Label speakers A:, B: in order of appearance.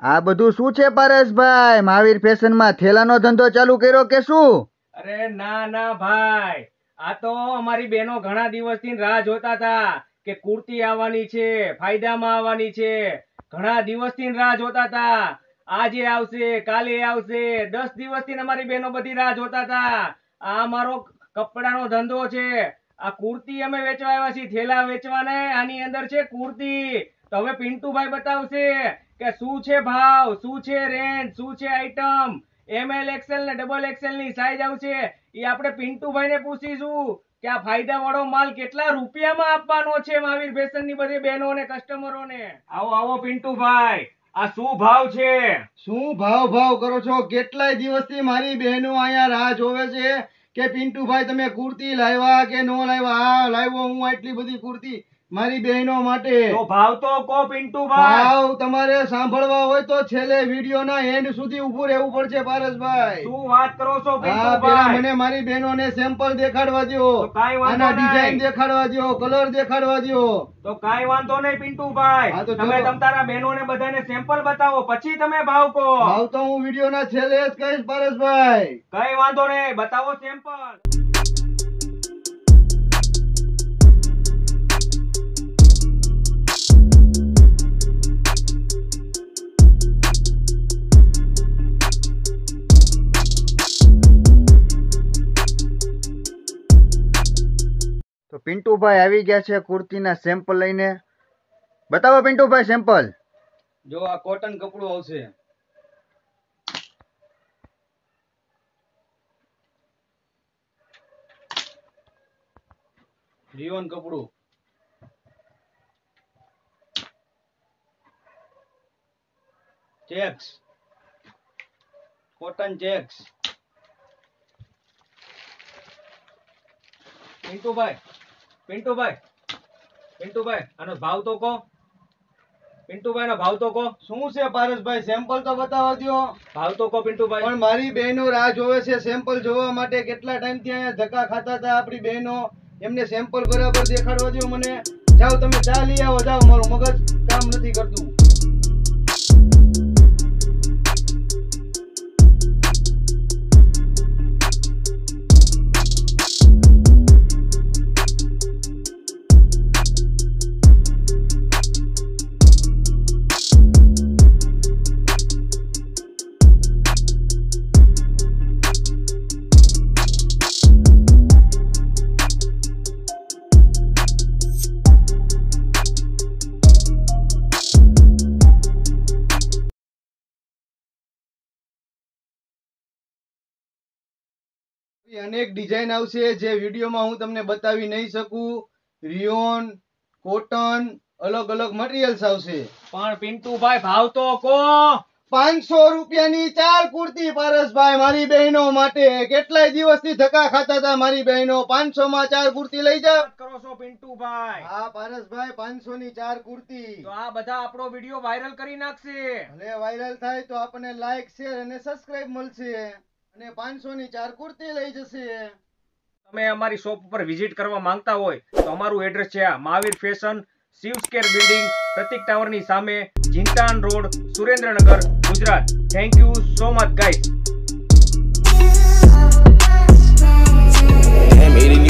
A: આ બધું શું છે પરેશભાઈ? મહાવીર ફેશનમાં થેલાનો ધંધો ચાલુ કર્યો કે શું?
B: અરે ના ના ભાઈ. આ તો અમારી બહેનો ઘણા દિવસથી રાહ જોતા હતા કે કુર્તી આવવાની છે, ફાયદામાં આવવાની છે. ઘણા દિવસથી રાહ જોતા હતા. આજે આવશે, કાલે આવશે. દસ દિવસથી અમારી બહેનો બધી રાહ જોતા હતા. આ અમારો કપડાનો ધંધો છે. આ કુર્તી અમે વેચવા આવ્યા છીએ, થેલા વેચવા નહીં આની અંદર છે કુર્તી. તો હવે પિન્ટુભાઈ બતાવશે કે શું છે ભાવ? શું છે રેન્જ શું છે આઈટમ એમએલ એક્સેલ ને ડબલ એક્સેલની સાઈઝ આવશે એ આપણે પિન્ટુભાઈ ને પૂછીશું કે આ ફાયદા વાળો માલ કેટલા રૂપિયામાં આપવાનો છે મહાવીર ફેશનની બધી બહેનો ને કસ્ટમરો ને આવો આવો પિન્ટુભાઈ. આ શું ભાવ છે?
A: શું ભાવ ભાવ કરો છો? કેટલાય દિવસથી મારી બહેનો અહીંયા રાહ જોવે છે કે પિન્ટુભાઈ તમે કુર્તી લાવ્યા કે નો લાવ્યા? હા લાવ્યો હું આટલી બધી કુર્તી. મારી બહેનો માટે.
B: તો ભાવ તો કો પિન્ટુભાઈ
A: ભાવ તમારે સાંભળવા હોય તો છેલ્લે વિડિયો ના એન્ડ સુધી ઊભું રહેવું પડશે પારસભાઈ.
B: શું વાત કરો છો પિન્ટુભાઈ
A: મને મારી બહેનોને સેમ્પલ દેખાડવા
B: દો
A: આના ડિઝાઇન દેખાડવા દો કલર દેખાડવા દો
B: તો કાંઈ વાંધો નહીં પિન્ટુભાઈ
A: ભાઈ.
B: તમે તમારા બહેનોને બધાને સેમ્પલ બતાવો પછી તમે ભાવ કહો.
A: ભાવ તો હું વીડિયો ના છેલ્લે જ કહીશ પારસભાઈ.
B: કઈ વાંધો નહીં બતાવો સેમ્પલ
A: પિન્ટુભાઈ આવી ગયા છે કુર્તીના સેમ્પલ લઈને. બતાવો પિન્ટુભાઈ સેમ્પલ
B: જો આ કોટન કપડું આવશે. રિયોન કપડું. Checks. Cotton checks. Pintubhai. Pintubhai Pintubhai આનો ભાવ તો કહો. પિન્ટુભાઈ નો ભાવ તો કહો.
A: શું છે પારસભાઈ? સેમ્પલ તો બતાવવા દો
B: ભાવ તો કહો પિન્ટુભાઈ.
A: પણ મારી બહેનો રાહ જોવે છે સેમ્પલ જોવા માટે. કેટલા ટાઈમથી અહીંયા ધક્કા ખાતા હતા આપણી બહેનો? એમને સેમ્પલ બરાબર દેખાડવા દ્યો મને. જાઓ તમે ચા લઈ આવો જાઓ મારું મગજ કામ નથી કરતું. અનેક ડિઝાઇન આવશે જે વિડીયોમાં હું તમને બતાવી નહીં શકું. રિયોન કોટન અલગ અલગ મટીરિયલ્સ આવશે.
B: પણ પિન્ટુભાઈ ભાવ તો કો.
A: પાંચસો રૂપિયાની ચાર કુર્તી પારસભાઈ મારી બહેનો માટે. કેટલાય દિવસથી ધક્કા ખાતા હતા મારી બહેનો. પાંચસો માં ચાર કુર્તી લઈ જાઓ.
B: કરો છો પિન્ટુભાઈ.
A: હા પારસભાઈ પાંચસો ની ચાર કુર્તી.
B: તો આ બધા આપણો વીડિયો વાયરલ કરી નાખશે.
A: ભલે વાયરલ થાય તો આપણને લાઈક શેર અને સબસ્ક્રાઇબ મળશે. અને પાંચસો ની ચાર કુર્તી લઈ જશે.
B: તમે અમારી શોપ ઉપર વિઝિટ કરવા માંગતા હોય તો અમારું એડ્રેસ છે આ મહાવીર ફેશન શિવસ્કેર બિલ્ડિંગ પ્રતિક ટાવરની સામે Jintan road Surendranagar Gujarat. Thank you so much guys
C: Damn, 80 new